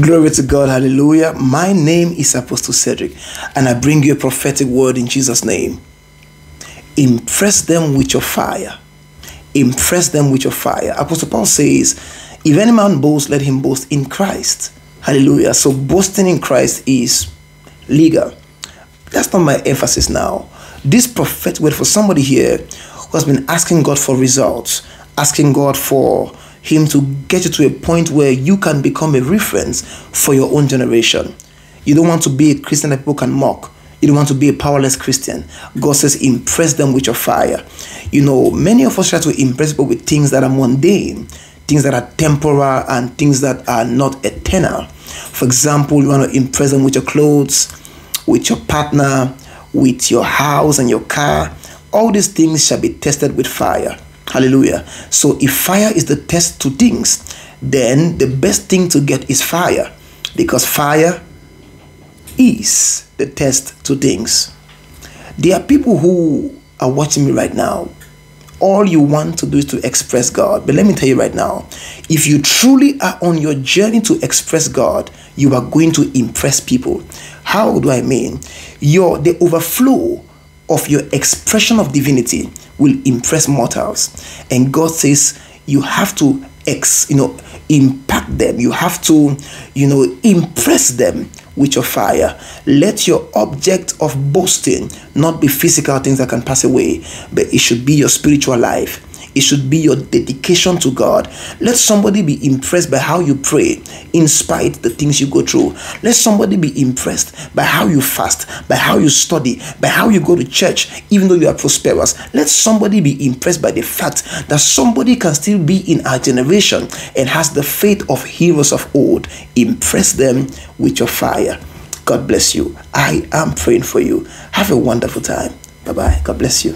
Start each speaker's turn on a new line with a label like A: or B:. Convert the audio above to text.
A: Glory to God, hallelujah. My name is Apostle Cedric, and I bring you a prophetic word in Jesus' name. Impress them with your fire. Impress them with your fire. Apostle Paul says, If any man boast, let him boast in Christ. Hallelujah. So boasting in Christ is legal. That's not my emphasis now. This prophetic word for somebody here who has been asking God for results, asking God for him to get you to a point where you can become a reference for your own generation. You don't want to be a Christian that people can mock. You don't want to be a powerless Christian. God says, impress them with your fire. You know, many of us try to impress people with things that are mundane, things that are temporal, and things that are not eternal. For example, you want to impress them with your clothes, with your partner, with your house and your car. All these things shall be tested with fire. Hallelujah. So if fire is the test to things, then the best thing to get is fire because fire is the test to things. There are people who are watching me right now. All you want to do is to express God. But let me tell you right now if you truly are on your journey to express God, you are going to impress people. How do I mean? Your the overflow of your expression of divinity will impress mortals. And God says you have to ex, you know, impact them. You have to, you know, impress them with your fire. Let your object of boasting not be physical things that can pass away, but it should be your spiritual life. It should be your dedication to God. Let somebody be impressed by how you pray, in spite the things you go through. Let somebody be impressed by how you fast, by how you study, by how you go to church, even though you are prosperous. Let somebody be impressed by the fact that somebody can still be in our generation and has the faith of heroes of old. Impress them with your fire. God bless you. I am praying for you. Have a wonderful time. Bye bye. God bless you.